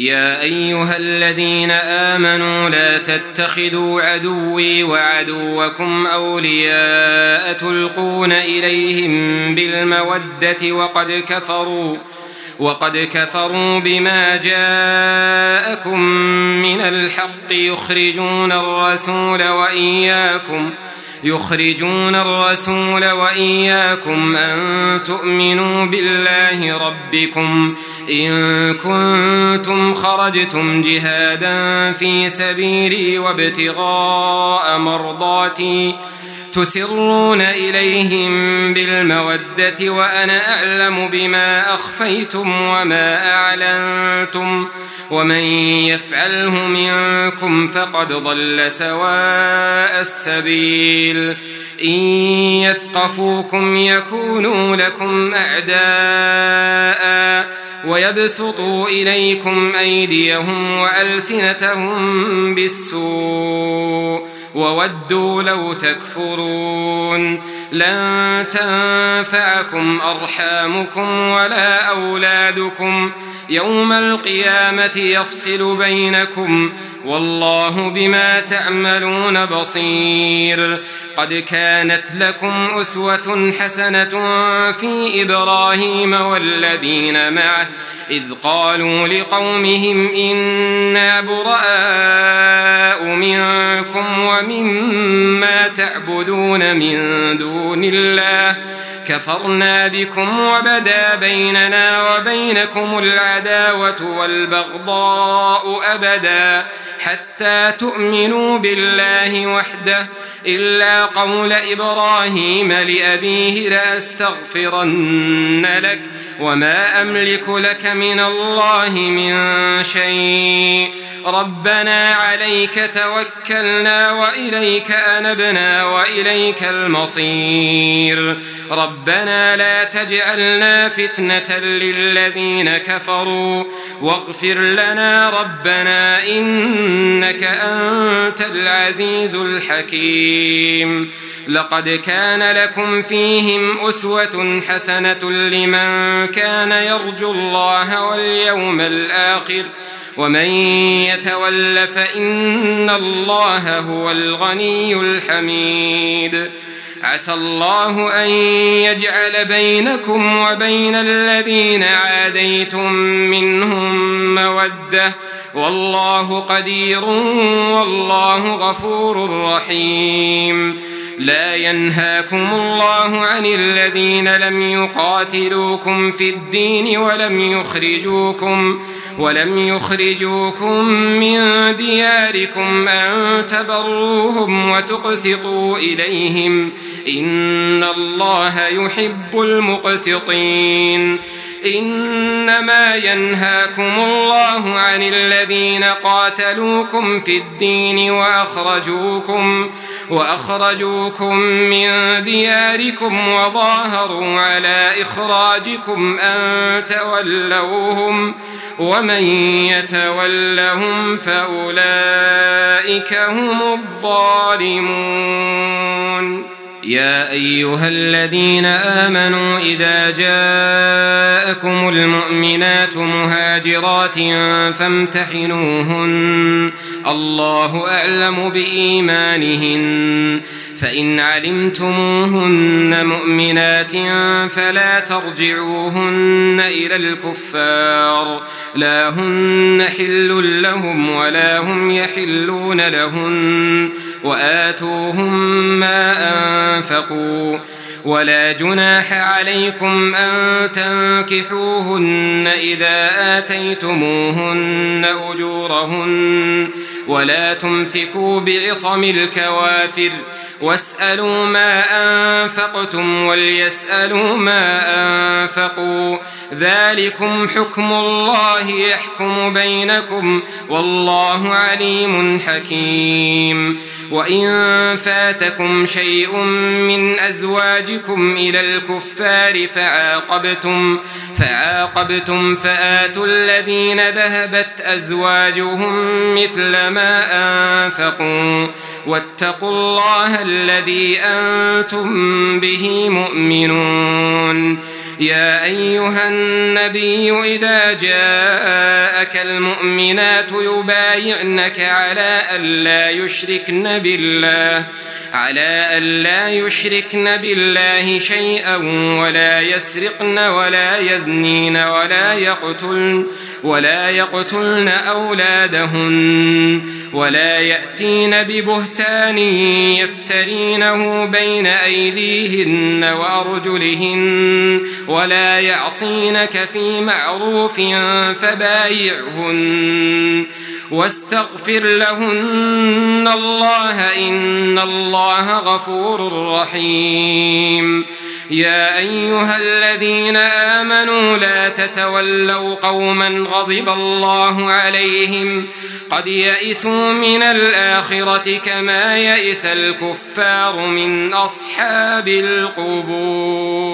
يا أيها الذين آمنوا لا تتخذوا عدوي وعدوكم أولياء تلقون إليهم بالمودة وقد كفروا وقد كفروا بما جاءكم من الحق يخرجون الرسول وإياكم ۖ يخرجون الرسول وإياكم أن تؤمنوا بالله ربكم. إن كنتم خرجتم جهادا في سبيلي وابتغاء مرضاتي تسرون إليهم بالمودة وأنا أعلم بما أخفيتم وما أعلنتم ومن يفعله منكم فقد ضل سواء السبيل إن يثقفوكم يكونوا لكم أعداء ويبسطوا إليكم أيديهم وألسنتهم بالسوء وودوا لو تكفرون لن تنفعكم أرحامكم ولا أولادكم يوم القيامة يفصل بينكم والله بما تعملون بصير. قد كانت لكم أسوة حسنة في إبراهيم والذين معه إذ قالوا لقومهم إنا براء منكم ومما تعبدون من دون الله. كفرنا بكم وبدا بيننا وبينكم العداوة والبغضاء أبدا حتى تؤمنوا بالله وحده إلا قول إبراهيم لأبيه لأستغفرن لك وما أملك لك من الله من شيء. ربنا عليك توكلنا وإليك أنبنا وإليك المصير. ربنا لا تجعلنا فتنة للذين كفروا. واغفر لنا ربنا إنك أنت العزيز الحكيم. لقد كان لكم فيهم أسوة حسنة لمن كان يرجو الله واليوم الآخر. ومن يتول فإن الله هو الغني الحميد. عسى الله أن يجعل بينكم وبين الذين عاديتم منهم مودة. والله قدير والله غفور رحيم. لا ينهاكم الله عن الذين لم يقاتلوكم في الدين ولم يخرجوكم. ولم يخرجوكم من دياركم أن تبروهم وتقسطوا إليهم إن الله يحب المقسطين إنما ينهاكم الله عن الذين قاتلوكم في الدين وأخرجوكم وأخرجوكم من دياركم وظاهروا على إخراجكم أن تولوهم ومن يتولهم فأولئك هم الظالمون يا أيها الذين آمنوا إذا جاءكم المؤمنات مهاجرات فامتحنوهن. الله أعلم بإيمانهن. فإن علمتموهن مؤمنات فلا ترجعوهن إلى الكفار. لا هن حل لهم ولا هم يحلون لهن وآتوهم ما أنفقوا. ولا جناح عليكم أن تنكحوهن إذا آتيتموهن أجورهن ولا تمسكوا بعصم الكوافر واسألوا ما أنفقتم وليسألوا ما أنفقوا ذلكم حكم الله يحكم بينكم والله عليم حكيم وإن فاتكم شيء من أزواجكم إلى الكفار فعاقبتم فعاقبتم فآتوا الذين ذهبت أزواجهم مثل ما أنفقوا واتقوا الله الذي أنتم به مؤمنون. يا أيها النبي إذا جاءك المؤمنات يبايعنك على ألا يشركن بالله على ألا يشركن بالله شيئا ولا يسرقن ولا يزنين ولا يقتلن ولا يقتلن أولادهن. ولا يأتين ببهتان يفترينه بين أيديهن وأرجلهن ولا يعصينك في معروف فبايعهن واستغفر لهن الله إن الله غفور رحيم يا أيها الذين آمنوا لا تتولوا قوما غضب الله عليهم قد يئسوا من الآخرة كما يئس الكفار من أصحاب القبور